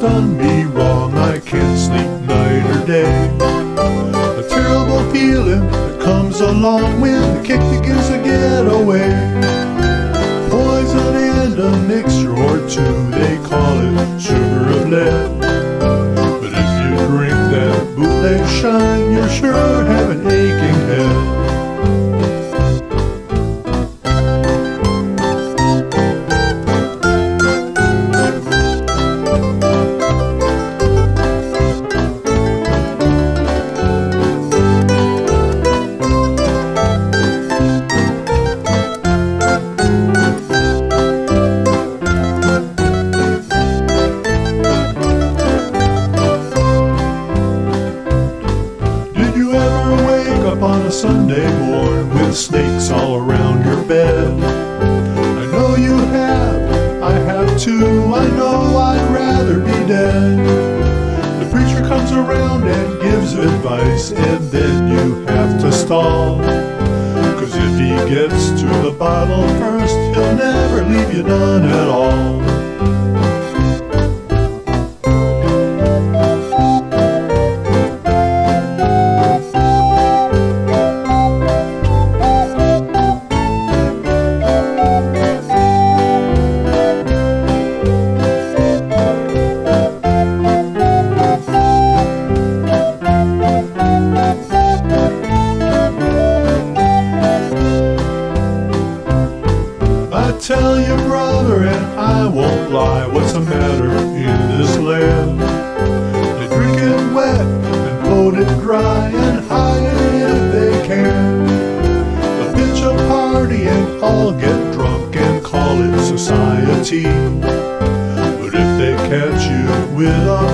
done me wrong, I can't sleep night or day. A terrible feeling that comes along when the kick begins to the getaway. Morning snakes all around your bed? I know you have, I have too, I know I'd rather be dead. The preacher comes around and gives advice, and then you have to stall. Cause if he gets to the bottle first, he'll never leave you none lie, what's the matter in this land? They drink it wet and float it dry and hide it if they can. They'll pitch a party and all get drunk and call it society. But if they catch you with a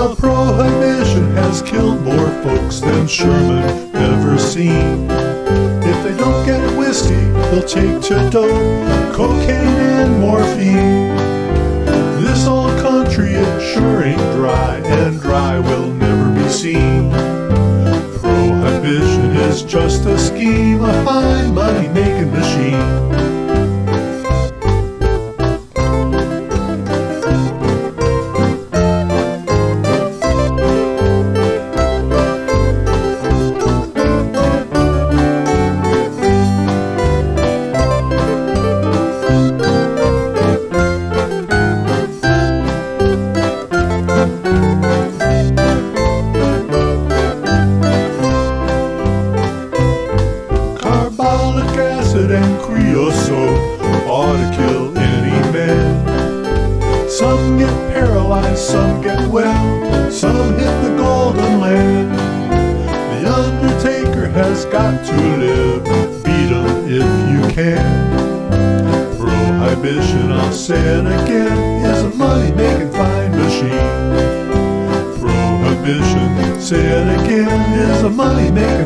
Prohibition has killed more folks than Sherman ever seen. If they don't get whiskey, they'll take to dope, cocaine, and morphine. This old country, it sure ain't dry, and dry will never be seen. Prohibition is just a scheme, Some get paralyzed, some get well, some hit the golden land. The undertaker has got to live, beat 'em if you can. Prohibition, I'll say it again, is a money making fine machine. Prohibition, say it again, is a money making